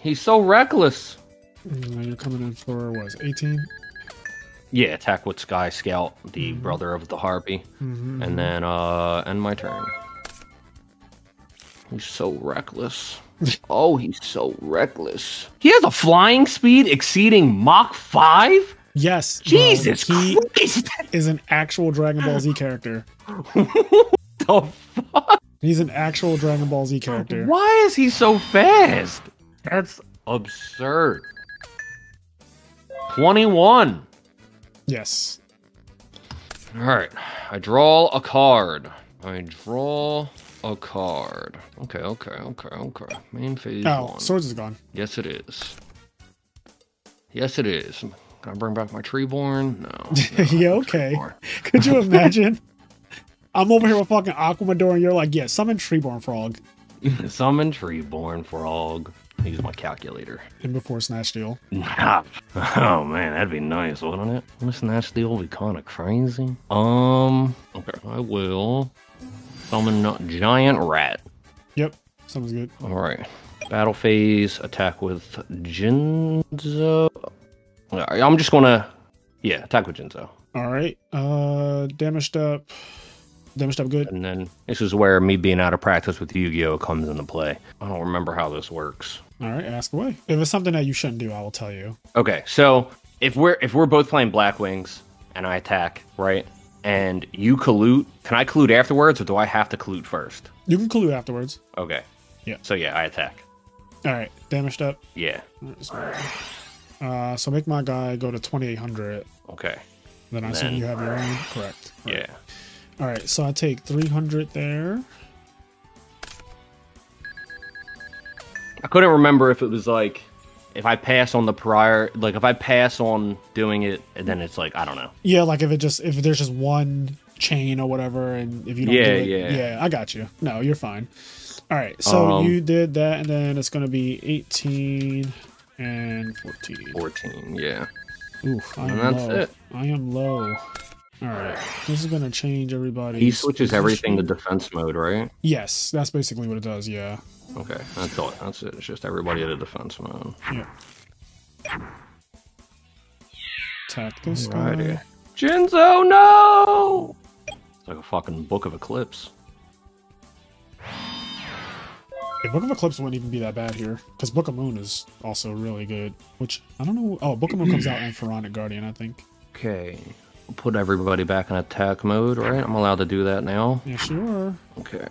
S1: He's so reckless.
S2: Mm, You're coming in for what? is 18?
S1: Yeah, attack with Sky Scout, the
S2: Mhm.
S1: brother of the Harpy.
S2: Mm-hmm.
S1: And then uh end my turn. He's so reckless. oh, he's so reckless. He has a flying speed exceeding Mach 5?
S2: yes, bro,
S1: Jesus
S2: he
S1: Christ!
S2: is an actual Dragon Ball Z character.
S1: the fuck?
S2: He's an actual Dragon Ball Z character.
S1: Why is he so fast? That's absurd. 21.
S2: Yes.
S1: Alright. I draw a card. I draw a card. Okay, okay, okay, okay. Main phase
S2: Oh,
S1: one.
S2: swords is gone.
S1: Yes, it is. Yes, it is. Can I bring back my Treeborn? No.
S2: yeah, okay. Could you imagine? I'm over here with fucking Aqua Madoor, and you're like, yeah, summon Treeborn Frog.
S1: Summon Treeborn Frog. Use my calculator.
S2: And before Snatch Steal.
S1: oh man, that'd be nice, wouldn't it? That's the old be kind of crazy. Um, okay, I will summon a giant rat.
S2: Yep, sounds good.
S1: All right, battle phase, attack with Jinzo. I'm just gonna, yeah, attack with Jinzo,
S2: All right. Uh, damaged up. Damaged up good.
S1: and then this is where me being out of practice with Yu-Gi-Oh comes into play. I don't remember how this works.
S2: All right, ask away. If it's something that you shouldn't do, I will tell you.
S1: Okay, so if we're if we're both playing Black Wings and I attack, right? And you collude, can I collude afterwards or do I have to collude first?
S2: You can collude afterwards.
S1: Okay.
S2: Yeah.
S1: So yeah, I attack.
S2: All right, damaged up.
S1: Yeah.
S2: Right, so- Uh, so make my guy go to 2800.
S1: Okay.
S2: Then I assume you have your own. Correct. Right.
S1: Yeah.
S2: All right, so I take 300 there.
S1: I couldn't remember if it was like if I pass on the prior like if I pass on doing it and then it's like I don't know.
S2: Yeah, like if it just if there's just one chain or whatever, and if you don't
S1: Yeah,
S2: do it,
S1: yeah.
S2: yeah, I got you. No, you're fine. All right, so
S1: Um,
S2: you did that, and then it's gonna be 18 and 14.
S1: 14, yeah.
S2: Oof, I am
S1: And that's
S2: low.
S1: it.
S2: I am low. All right, this is gonna change everybody.
S1: He switches everything to defense mode, right?
S2: Yes, that's basically what it does. Yeah.
S1: Okay. That's all. That's it. It's just everybody at a defense mode.
S2: Yeah. Attack this
S1: Alrighty.
S2: guy.
S1: Jinzo, no! It's like a fucking book of eclipse.
S2: Yeah, Book of Eclipse wouldn't even be that bad here because Book of Moon is also really good. Which I don't know. Oh, Book of Moon comes out in Pharaonic Guardian, I think.
S1: Okay. Put everybody back in attack mode, right? I'm allowed to do that now.
S2: Yeah, sure.
S1: Okay.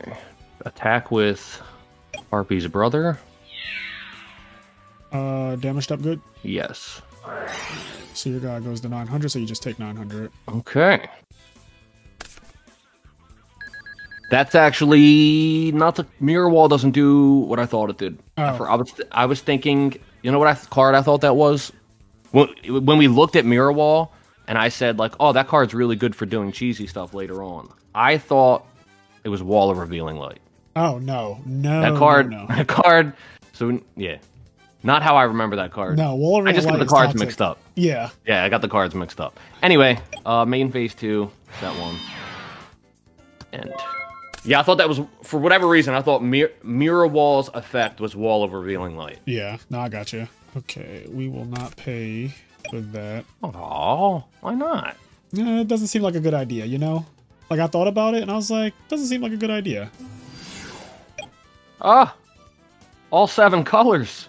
S1: Attack with Harpy's brother.
S2: Uh, damaged up good.
S1: Yes.
S2: So your guy goes to 900, so you just take 900.
S1: Okay. That's actually not the mirror wall. Doesn't do what I thought it did. I
S2: Oh.
S1: for- I was I was thinking. You know what I card I thought that was when when we looked at mirror wall, and I said like, oh, that card's really good for doing cheesy stuff later on. I thought it was wall of revealing light.
S2: Oh no, no,
S1: That card,
S2: no,
S1: that card. So yeah, not how I remember that card.
S2: no. Wall of revealing.
S1: I just got
S2: Light
S1: the cards
S2: toxic.
S1: mixed up.
S2: Yeah,
S1: Yeah, I got the cards mixed up. Anyway, uh, main phase two, that one. And yeah, I thought that was for whatever reason. I thought Mir- Mirror Wall's effect was Wall of Revealing Light.
S2: yeah. No, I got you. Okay, we will not pay for that.
S1: Oh, why not?
S2: Yeah, it doesn't seem like a good idea. You know, like I thought about it, and I was like, doesn't seem like a good idea.
S1: Ah, all seven colors.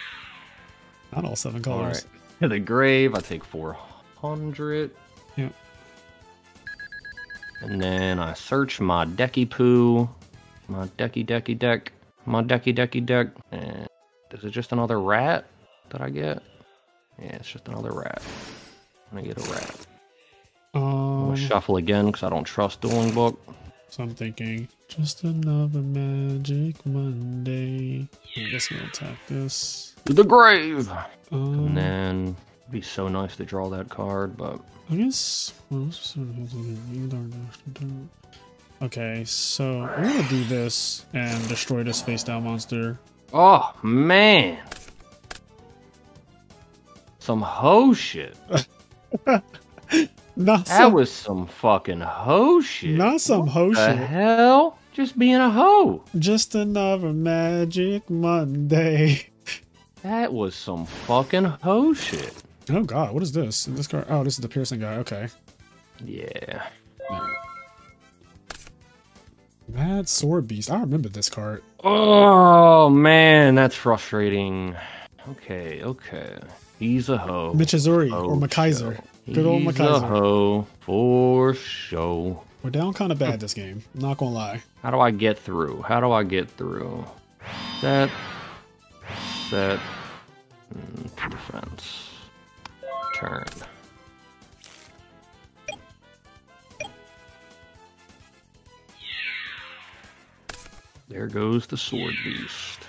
S2: Not all seven colors.
S1: right, to the grave. I take four hundred.
S2: Yep.
S1: And then I search my decky poo, my decky decky deck, my decky decky deck. And is it just another rat that I get? Yeah, it's just another rat. I get a rat. I'm
S2: Um,
S1: gonna shuffle again because I don't trust Dueling Book.
S2: so I'm thinking, just another Magic Monday. I guess we'll attack this.
S1: To the grave!
S2: Um,
S1: And then it'd be so nice to draw that card, but
S2: I guess. Okay, so I'm gonna do this and destroy this face down monster.
S1: Oh man. Some hoe shit.
S2: Not
S1: That
S2: some,
S1: was some fucking hoe shit.
S2: not some hoe
S1: the
S2: shit.
S1: hell? Just being a hoe.
S2: Just another magic Monday.
S1: That was some fucking hoe shit.
S2: Oh god, what is this? This card? Oh, this is the piercing guy. Okay.
S1: Yeah.
S2: Mad Sword Beast. I remember this card.
S1: Oh man, that's frustrating. Okay, okay. He's a hoe.
S2: Michizure
S1: Oh,
S2: or Makaiser.
S1: show.
S2: Good old
S1: He's a hoe for show.
S2: We're down kind of bad this game. Not gonna lie.
S1: How do I get through? How do I get through? Set. Set. mm, Defense. Turn. There goes the sword beast.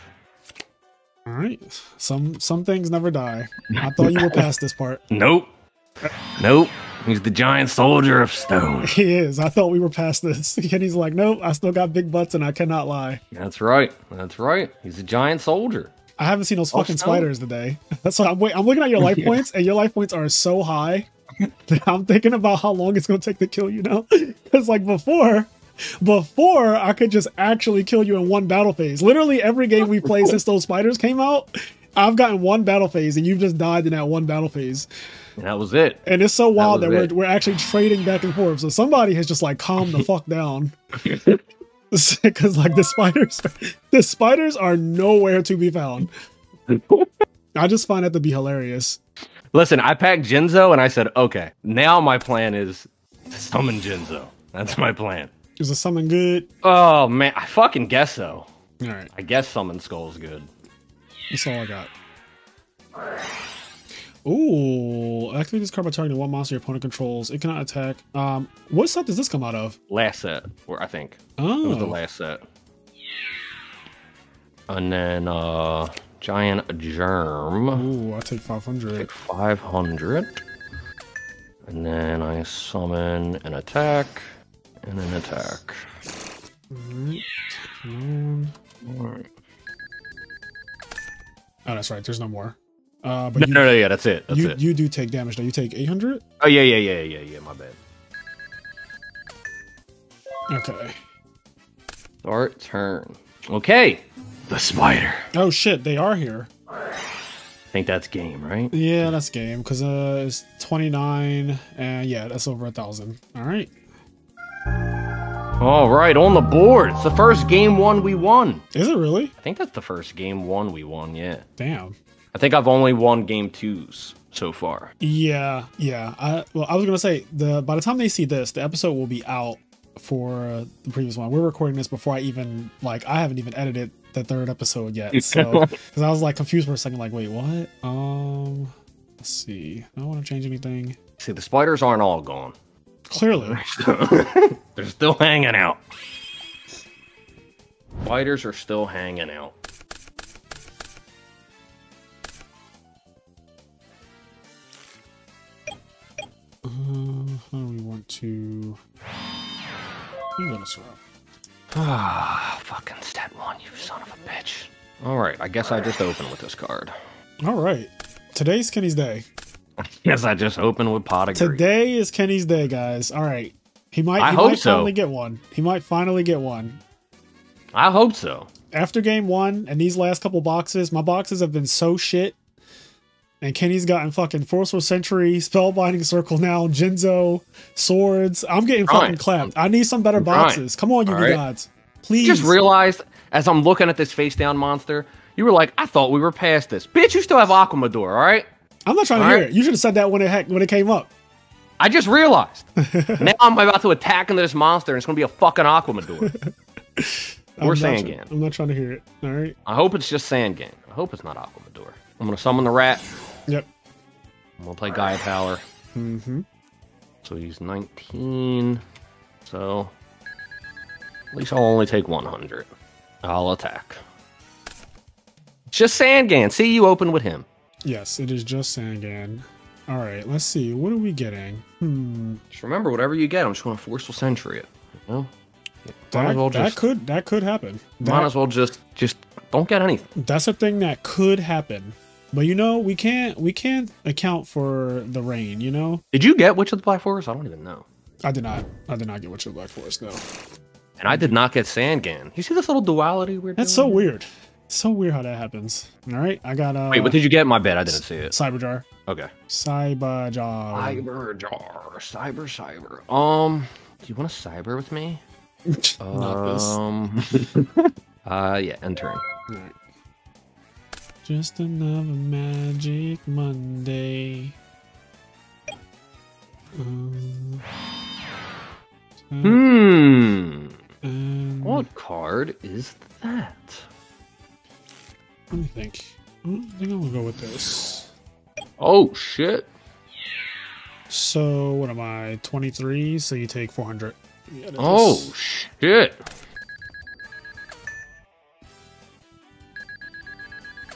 S2: All right. Some some things never die. I thought you were past this part.
S1: Nope. Nope. He's the giant soldier of stone.
S2: He is. I thought we were past this. And he's like, nope. I still got big butts and I cannot lie.
S1: That's right. That's right. He's a giant soldier.
S2: I haven't seen those
S1: Oh,
S2: fucking spiders today. That's why I'm wait. I'm looking at your life points, and your life points are so high I'm thinking about how long it's gonna take to kill you now. Because like before, before I could just actually kill you in one battle phase. Literally every game we played since those spiders came out, I've gotten one battle phase, and you've just died in that one battle phase.
S1: And that was it.
S2: And it's so wild
S1: was
S2: that, we're we're actually trading back and forth. So somebody has just like calmed the fuck down. Because like the spiders, the spiders are nowhere to be found. I just find that to be hilarious.
S1: Listen, I packed Jinzo and I said, okay, now my plan is to summon Jinzo. That's my plan.
S2: Is the summon good?
S1: Oh man, I fucking guess so.
S2: All right,
S1: I guess summon Skull's good.
S2: that's all I got. Ooh, activate this card by targeting one monster your opponent controls. It cannot attack. Um, what set does this come out of?
S1: Last set, or I think it was the
S2: Oh,
S1: last set. And then uh giant germ.
S2: ooh, I take five hundred.
S1: Take 500. And then I summon an attack and an attack.
S2: Oh, that's right. There's no more. Uh, but
S1: No,
S2: you,
S1: no, no, yeah, that's it. That's
S2: you,
S1: it.
S2: you do take damage Now You take eight hundred.
S1: Oh, yeah, yeah, yeah, yeah, yeah, my bad.
S2: Okay.
S1: Start turn. Okay. The spider.
S2: Oh shit, they are here.
S1: I think that's game, right?
S2: Yeah, that's game because uh, it's twenty nine, and yeah, that's over a thousand. All right.
S1: All right, on the board. It's the first game one we won.
S2: Is it really?
S1: I think that's the first game one we won, yeah.
S2: Damn.
S1: I think I've only won game twos so far.
S2: Yeah, yeah. I well, I was gonna say the by the time they see this, the episode will be out for uh, the previous one. We're recording this before I even like I haven't even edited the third episode yet. So because I was like confused for a second, like wait, what? Um, let's see. I don't want to change anything.
S1: See, the spiders aren't all gone.
S2: Clearly,
S1: They're still hanging out. Spiders are still hanging out.
S2: uh, how do we want to? I'm gonna swap.
S1: Ah, fucking stat one, you son of a bitch. Alright, I guess I just open with this card.
S2: All right. Today's Kenny's day.
S1: Guess I just opened with pot.
S2: Today is Kenny's day, guys. All right. He might.
S1: I
S2: he
S1: hope
S2: might
S1: so.
S2: finally get one. He might finally get one.
S1: I hope so.
S2: After game one and these last couple boxes, my boxes have been so shit. And Kenny's gotten fucking Forceful Sentry, Spellbinding Circle now, Jinzo, Swords. I'm getting fucking clapped. I need some better boxes. Come on, you
S1: All right.
S2: gods. Please.
S1: Just realized as I'm looking at this face down monster, you were like, I thought we were past this. Bitch, you still have Aqua Madoor, alright?
S2: I'm not trying to
S1: All
S2: hear
S1: right.
S2: it. You should have said that when it heck when it came up.
S1: I just realized. now I'm about to attack into this monster and it's gonna be a fucking Aqua
S2: Madoor.
S1: Or Sangan.
S2: I'm not trying to hear it. All right.
S1: I hope it's just Sangan. I hope it's not Aqua Madoor. I'm gonna summon the rat.
S2: Yep.
S1: I'm gonna play Gaia Power.
S2: Mm-hmm.
S1: So he's 19. So at least I'll only take 100. I'll attack. It's just Sangan. See, you open with him.
S2: Yes, it is just Sangan. All right, let's see. What are we getting? Hmm.
S1: Just remember, whatever you get, I'm just going to forceful sentry it. You know? Might
S2: That,
S1: well
S2: that
S1: just,
S2: could that could happen.
S1: might
S2: That-
S1: as well just, just don't get anything.
S2: that's a thing that could happen. But you know, we can't we can't account for the rain. You know,
S1: Did you get Witch of the Black Forest? I don't even know.
S2: I did not. I did not get Witch of the Black Forest. No,
S1: And I did not get Sangan. You see this little duality we're
S2: that's so weird. So weird how that happens. All right, I got uh.
S1: Wait, what did you get? My bad, I didn't see it.
S2: Cyberjar.
S1: Okay.
S2: Cyberjar.
S1: Cyber jar, cyber, cyber. Um, do you want to cyber with me?
S2: Not this.
S1: Um, uh, yeah, entering.
S2: Alright. Just another magic Monday. Um,
S1: Hmm.
S2: and-
S1: What card is that?
S2: Let me think. I think I'm gonna go with this.
S1: Oh shit!
S2: So what am I? 23. So you take 400. Yeah,
S1: Oh
S2: is.
S1: shit!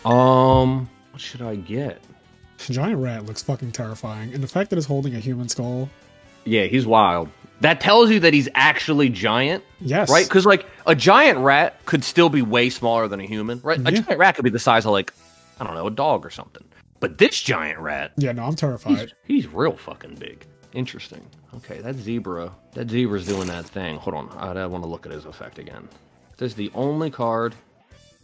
S1: Um, what should I get?
S2: Giant rat looks fucking terrifying, and the fact that it's holding a human skull.
S1: Yeah, he's wild. That tells you that he's actually giant,
S2: Yes.
S1: right? Because like a giant rat could still be way smaller than a human, right? A giant rat could be the size of like I don't know a dog or something. But this giant rat,
S2: Yeah. No, I'm terrified.
S1: he's real fucking big. Interesting. Okay, that zebra, that zebra's doing that thing. Hold on, I, I want to look at his effect again. This is the only card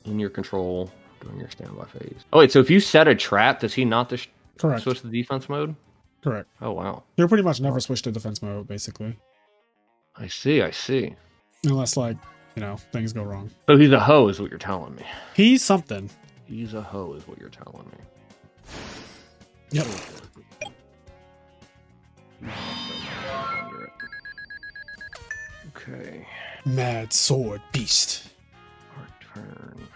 S1: in your control during your standby phase. Oh wait, so if you set a trap, does he not
S2: Correct.
S1: switch to defense mode?
S2: Correct.
S1: Oh wow,
S2: You're pretty much never switch to defense mode, basically,
S1: I see, I see.
S2: unless like you know things go wrong.
S1: So he's a hoe, is what you're telling me.
S2: He's something.
S1: He's a hoe, is what you're telling me.
S2: Yep.
S1: Okay.
S2: Mad sword beast.
S1: Our turn.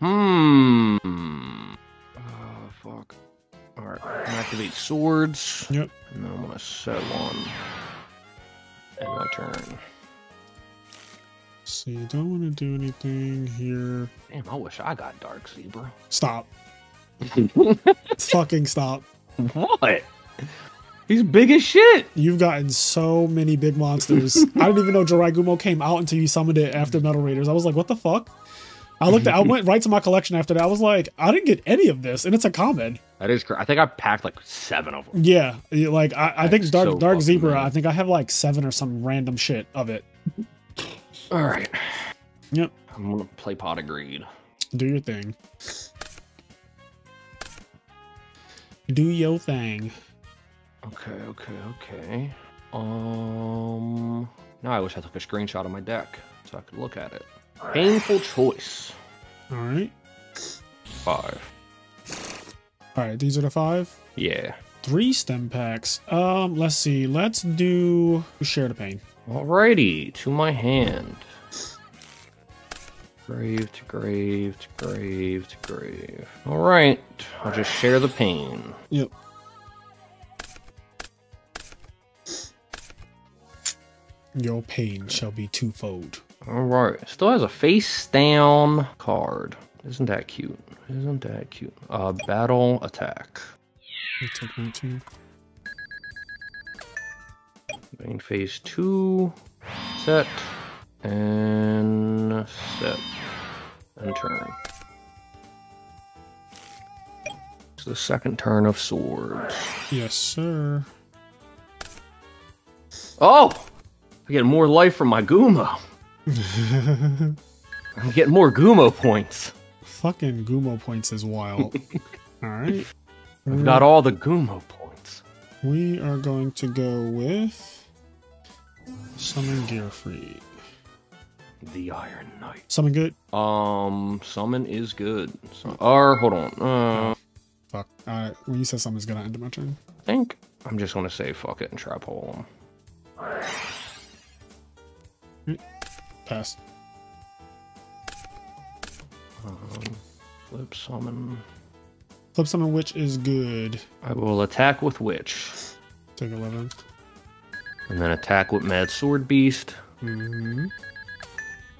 S1: Hmm. Oh, fuck. Alright. Activate swords.
S2: Yep.
S1: And then I'm gonna set one. And my turn.
S2: See, don't want to do anything here.
S1: Damn, I wish I got Dark Zebra.
S2: Stop. Fucking stop.
S1: what? He's big as shit.
S2: You've gotten so many big monsters. I didn't even know Jiraigumo came out until you summoned it after Metal Raiders. I was like, what the fuck? I looked at, I went right to my collection after that. I was like, I didn't get any of this, and it's a common.
S1: That is correct. I think I packed like seven of them.
S2: Yeah, like I, I think Dark
S1: so
S2: Dark Zebra.
S1: mad.
S2: I think I have like seven or some random shit of it.
S1: Alright.
S2: Yep.
S1: I'm gonna play Pot of Greed.
S2: Do your thing. Do your thing.
S1: Okay, okay, okay. Um, now I wish I took a screenshot of my deck so I could look at it. Painful choice.
S2: All right.
S1: Five.
S2: All right. These are the five.
S1: Yeah.
S2: Three stim packs. Um. Let's see. Let's do share the pain.
S1: Alrighty, to my hand. Grave to grave to grave to grave. Alright, I'll just share the pain.
S2: Yep. Your pain shall be twofold.
S1: Alright, still has a face down card. Isn't that cute? Isn't that cute? Uh, battle attack.
S2: You take 19.
S1: Main phase two, set, and set, and turn. It's the second turn of swords.
S2: Yes, sir.
S1: Oh! I get more life from my Gumo. I'm getting more Gumo points.
S2: Fucking Gumo points is wild. All right.
S1: I've got all the Gumo points.
S2: We are going to go with Summon Gearfried.
S1: The Iron Knight.
S2: Summon good?
S1: Um, summon is good. So, or hold on. Uh,
S2: Fuck. Uh, when you said summon's gonna end my turn.
S1: I think I'm just gonna say fuck it and trap hole him.
S2: Pass.
S1: Um, flip summon.
S2: Flip Summon Witch is good.
S1: I will attack with Witch,
S2: Take 11.
S1: and then attack with Mad Sword Beast,
S2: hmm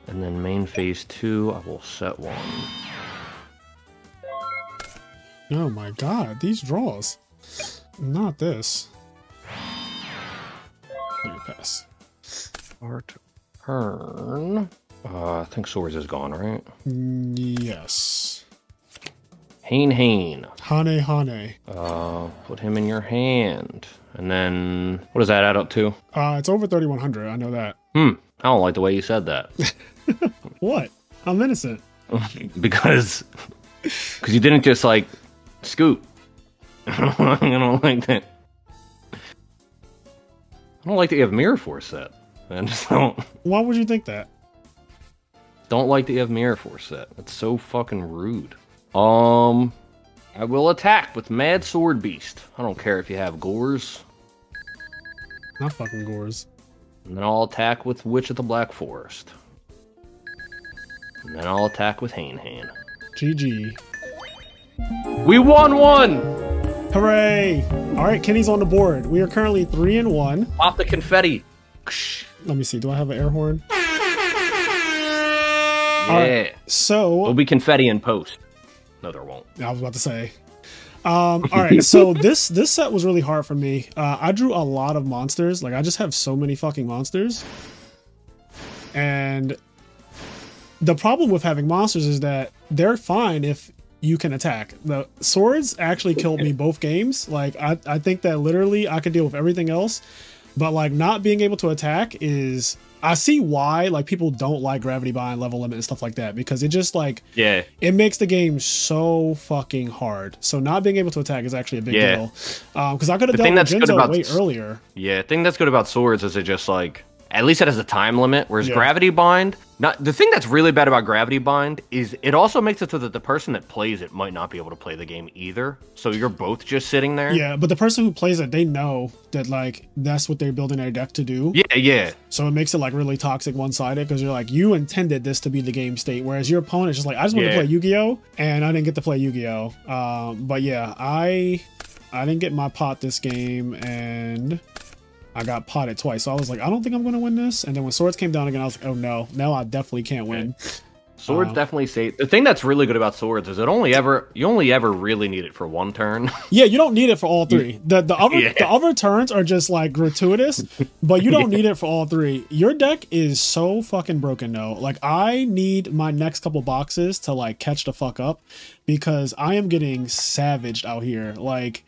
S1: and then main phase two. I will set one.
S2: Oh my god, these draws. Not this. Let me pass.
S1: Start turn. Uh, I think Swords is gone, right?
S2: Yes.
S1: Hane Hane.
S2: Hane Hane.
S1: Uh, put him in your hand. And then, what does that add up to?
S2: Uh, it's over 3100. I know that.
S1: Hmm, I don't like the way you said that.
S2: What? I'm innocent.
S1: because because you didn't just like scoop. I don't like that. I don't like that you have Mirror Force set. I just don't
S2: Why would you think that?
S1: don't like that you have Mirror Force set. That's so fucking rude. Um, I will attack with Mad Sword Beast. I don't care if you have Gores.
S2: Not fucking Gores.
S1: And then I'll attack with Witch of the Black Forest. And then I'll attack with Hane Hane.
S2: GG.
S1: We won one!
S2: Hooray! All right, Kenny's on the board. We are currently three and one.
S1: Pop the confetti.
S2: Let me see. Do I have an air horn?
S1: Yeah.
S2: right. So
S1: It'll be confetti in post. No, there won't.
S2: I was about to say. Um, all right, so this this set was really hard for me. Uh, I drew a lot of monsters. Like I just have so many fucking monsters, and the problem with having monsters is that they're fine if you can attack. The swords actually killed me both games. Like I I think that literally I could deal with everything else, but like not being able to attack is. I see why like people don't like gravity bind, level limit, and stuff like that because it just like
S1: Yeah.
S2: it makes the game so fucking hard. So not being able to attack is actually a big
S1: Yeah.
S2: deal. Um, because I could have dealt with
S1: that's good about
S2: way earlier.
S1: Yeah. Thing that's good about swords is it just like at least it has a time limit. Whereas
S2: Yeah.
S1: gravity bind, not the thing that's really bad about gravity bind is it also makes it so that the person that plays it might not be able to play the game either. So you're both just sitting there.
S2: Yeah, but the person who plays it, they know that like that's what they're building their deck to do.
S1: Yeah. Yeah.
S2: So it makes it like really toxic one sided because you're like you intended this to be the game state, whereas your opponent's just like I just want to play Yu Gi Oh and I didn't get to play Yu Gi Oh. Um, but yeah, I I didn't get my pot this game and. I got potted twice, so I was like, I don't think I'm gonna win this. And then when swords came down again, I was like, oh no, now I definitely can't win.
S1: Swords
S2: Uh,
S1: definitely say the thing that's really good about swords is it only ever you only ever really need it for one turn.
S2: Yeah, you don't need it for all three. The the other
S1: Yeah.
S2: the other turns are just like gratuitous, but you don't need it for all three. Your deck is so fucking broken though. Like I need my next couple boxes to like catch the fuck up because I am getting savaged out here. Like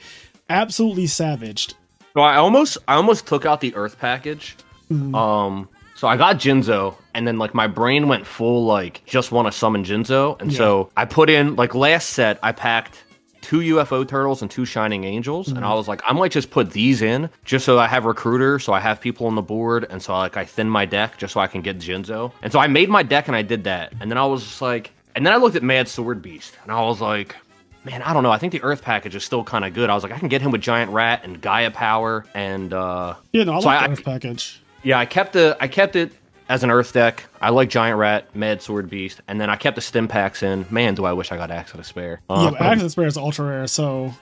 S2: absolutely savaged.
S1: So I almost I almost took out the Earth package.
S2: Mm-hmm.
S1: Um so I got Jinzo and then like my brain went full like just want to summon Jinzo and so I put in like last set I packed two UFO turtles and two shining angels and
S2: Mm-hmm.
S1: I was like I might just put these in just so I have recruiter so I have people on the board and so like I thin my deck just so I can get Jinzo. And so I made my deck and I did that. And then I was just like and then I looked at Mad Sword Beast and I was like Man, I don't know. I think the Earth package is still kind of good. I was like, I can get him with Giant Rat and Gaia Power, and uh,
S2: Yeah, no, I
S1: So
S2: like
S1: I-
S2: the Earth package.
S1: yeah, I kept the I kept it as an Earth deck. I like Giant Rat, Mad Sword Beast, and then I kept the Stim packs in. Man, do I wish I got Axe of Despair.
S2: yeah,
S1: Uh,
S2: but Access Spare is ultra rare, so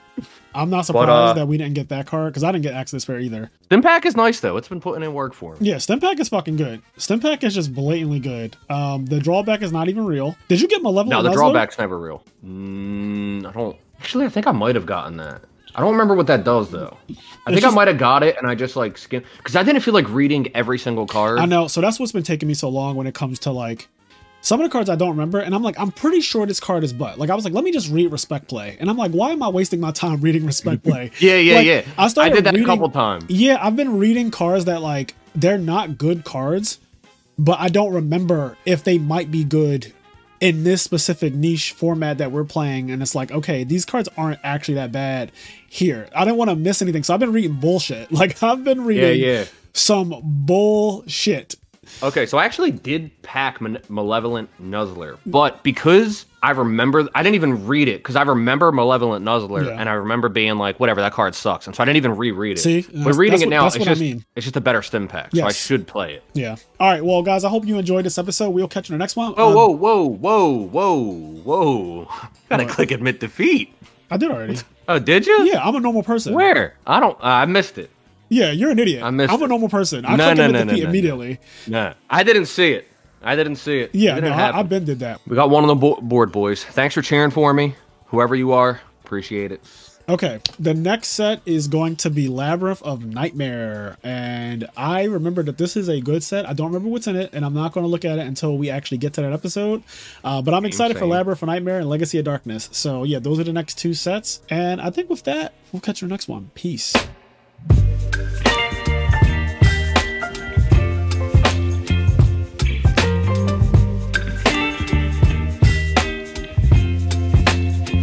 S2: I'm not surprised
S1: uh,
S2: that we didn't get that card because I didn't get Axe of Despair either.
S1: Stim pack is nice though. It's been putting in work for him.
S2: Yeah, Stim Pack is fucking good. Stim Pack is just blatantly good. Um, the drawback is not even real. Did you get Malevolent?
S1: No, the
S2: Nuzzler?
S1: drawback's never real. Mm, I don't. Actually, I think I might have gotten that. I don't remember what that does though. I
S2: It's
S1: think
S2: just-
S1: I might have got it, and I just like skimmed because I didn't feel like reading every single card.
S2: I know. So that's what's been taking me so long when it comes to like some of the cards I don't remember, and I'm like, I'm pretty sure this card is butt. Like I was like, let me just read Respect Play, and I'm like, why am I wasting my time reading Respect Play?
S1: Yeah, yeah,
S2: Like,
S1: yeah.
S2: I started I
S1: did that
S2: reading-
S1: a couple times.
S2: Yeah, I've been reading cards that like they're not good cards, but I don't remember if they might be good in this specific niche format that we're playing. And it's like, okay, these cards aren't actually that bad here. I didn't want to miss anything, so I've been reading bullshit. Like I've been reading
S1: Yeah, yeah.
S2: some bullshit.
S1: Okay, so I actually did pack Malevolent Nuzzler, but because I remember, I didn't even read it because I remember Malevolent Nuzzler,
S2: Yeah.
S1: and I remember being like, whatever, that card sucks, and so I didn't even reread it.
S2: See?
S1: but reading it
S2: what-
S1: now,
S2: that's
S1: it's
S2: what I
S1: just
S2: mean.
S1: it's just a better stim pack, so I should play it.
S2: Yeah. All right. Well, guys, I hope you enjoyed this episode. We'll catch you in the next one.
S1: Oh,
S2: Um,
S1: whoa, whoa, whoa, whoa, whoa! Gotta
S2: What?
S1: click admit defeat.
S2: I did already.
S1: Oh, did you?
S2: Yeah, I'm a normal person.
S1: Where? I don't. Uh, I missed it.
S2: Yeah, you're an idiot.
S1: I
S2: I'm a normal person. I
S1: No,
S2: click
S1: no, no, no, no, no.
S2: immediately.
S1: Nah, I didn't see it. I didn't see it.
S2: Yeah,
S1: it
S2: no, I. I've been did that.
S1: We got one on the bo- board, boys. Thanks for cheering for me, whoever you are. appreciate it.
S2: Okay, the next set is going to be Labyrinth of Nightmare. And I remember that this is a good set. I don't remember what's in it, and I'm not going to look at it until we actually get to that episode. Uh, but I'm excited for. Labyrinth of Nightmare and Legacy of Darkness. So, yeah, those are the next two sets. And I think with that, we'll catch you next one. Peace. Thank you.